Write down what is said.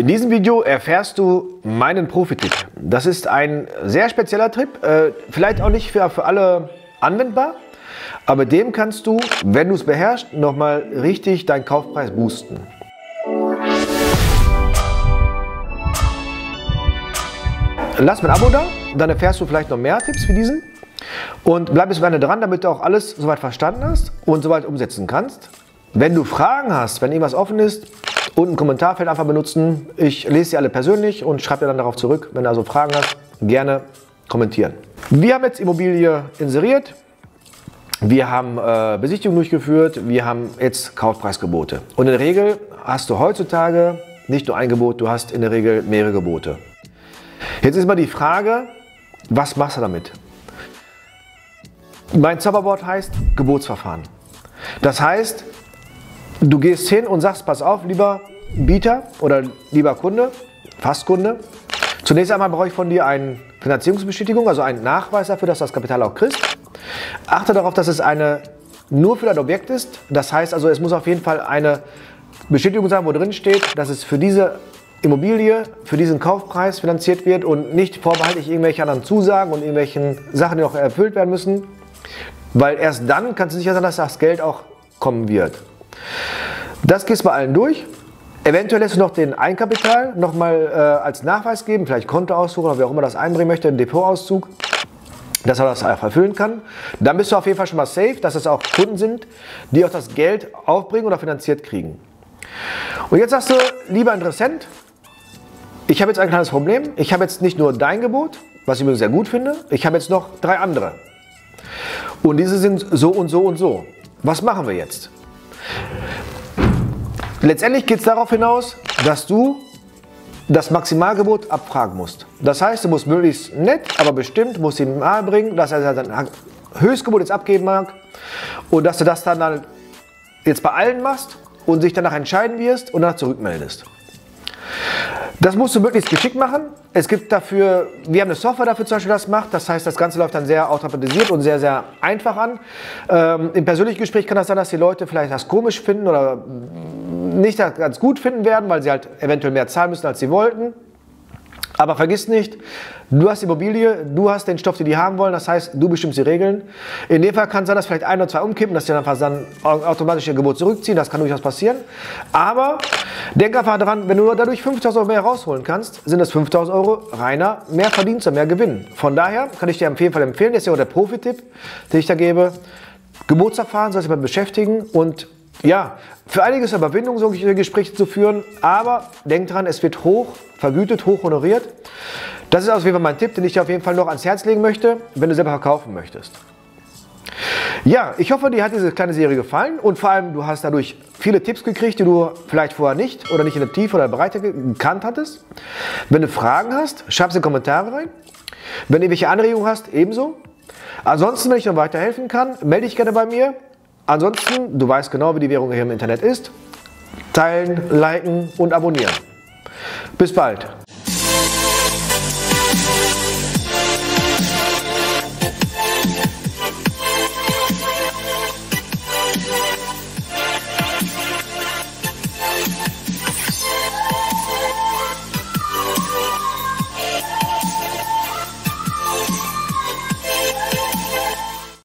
In diesem Video erfährst du meinen Profi-Tipp. Das ist ein sehr spezieller Tipp, äh, vielleicht auch nicht für, für alle anwendbar, aber dem kannst du, wenn du es beherrschst, nochmal richtig deinen Kaufpreis boosten. Lass mir ein Abo da, dann erfährst du vielleicht noch mehr Tipps wie diesen. Und bleib bis gerne dran, damit du auch alles soweit verstanden hast und soweit umsetzen kannst. Wenn du Fragen hast, wenn irgendwas offen ist, unten Kommentarfeld einfach benutzen. Ich lese sie alle persönlich und schreibe dir dann darauf zurück. Wenn du also Fragen hast, gerne kommentieren. Wir haben jetzt Immobilie inseriert. Wir haben äh, Besichtigung durchgeführt. Wir haben jetzt Kaufpreisgebote. Und in der Regel hast du heutzutage nicht nur ein Gebot, du hast in der Regel mehrere Gebote. Jetzt ist mal die Frage, was machst du damit? Mein Zauberwort heißt Gebotsverfahren. Das heißt, Du gehst hin und sagst, pass auf, lieber Bieter oder lieber Kunde, Fastkunde, zunächst einmal brauche ich von dir eine Finanzierungsbestätigung, also einen Nachweis dafür, dass du das Kapital auch kriegst. Achte darauf, dass es eine nur für dein Objekt ist. Das heißt also, es muss auf jeden Fall eine Bestätigung sein, wo drin steht, dass es für diese Immobilie, für diesen Kaufpreis finanziert wird und nicht vorbehaltlich irgendwelche anderen Zusagen und irgendwelchen Sachen, die noch erfüllt werden müssen. Weil erst dann kannst du sicher sein, dass das Geld auch kommen wird. Das gehst du bei allen durch. Eventuell lässt du noch den Einkapital nochmal äh, als Nachweis geben, vielleicht Kontoauszug oder wer auch immer das einbringen möchte, einen Depotauszug, dass er das auch erfüllen kann. Dann bist du auf jeden Fall schon mal safe, dass es auch Kunden sind, die auch das Geld aufbringen oder finanziert kriegen. Und jetzt sagst du, lieber Interessent, ich habe jetzt ein kleines Problem. Ich habe jetzt nicht nur dein Gebot, was ich übrigens sehr gut finde, ich habe jetzt noch drei andere. Und diese sind so und so und so. Was machen wir jetzt? Letztendlich geht es darauf hinaus, dass du das Maximalgebot abfragen musst. Das heißt, du musst möglichst nett, aber bestimmt, musst ihm nahebringen, dass er sein Höchstgebot jetzt abgeben mag und dass du das dann, dann jetzt bei allen machst und sich danach entscheiden wirst und danach zurückmeldest. Das musst du möglichst geschickt machen. Es gibt dafür, wir haben eine Software dafür zum Beispiel, das macht. Das heißt, das Ganze läuft dann sehr automatisiert und sehr, sehr einfach an. Ähm, Im persönlichen Gespräch kann das sein, dass die Leute vielleicht das komisch finden oder nicht ganz gut finden werden, weil sie halt eventuell mehr zahlen müssen, als sie wollten. Aber vergiss nicht, du hast die Immobilie, du hast den Stoff, den die haben wollen, das heißt, du bestimmst die Regeln. In dem Fall kann es sein, dass vielleicht ein oder zwei umkippen, dass sie dann dann automatisch ihr Gebot zurückziehen, das kann durchaus passieren. Aber denk einfach daran, wenn du dadurch 5000 Euro mehr rausholen kannst, sind das 5000 Euro reiner mehr Verdienst und mehr Gewinn. Von daher kann ich dir auf jeden Fall empfehlen, das ist ja auch der Profi-Tipp, den ich da gebe. Gebotsverfahren soll sich mal beschäftigen und ja, für einiges Überwindung, solche Gespräche zu führen, aber denk dran, es wird hoch vergütet, hoch honoriert. Das ist auf jeden Fall mein Tipp, den ich dir auf jeden Fall noch ans Herz legen möchte, wenn du selber verkaufen möchtest. Ja, ich hoffe, dir hat diese kleine Serie gefallen und vor allem, du hast dadurch viele Tipps gekriegt, die du vielleicht vorher nicht oder nicht in der Tiefe oder Breite gekannt hattest. Wenn du Fragen hast, schreib sie in die Kommentare rein. Wenn du irgendwelche Anregungen hast, ebenso. Ansonsten, wenn ich noch weiterhelfen kann, melde dich gerne bei mir. Ansonsten, du weißt genau, wie die Währung hier im Internet ist. Teilen, liken und abonnieren. Bis bald.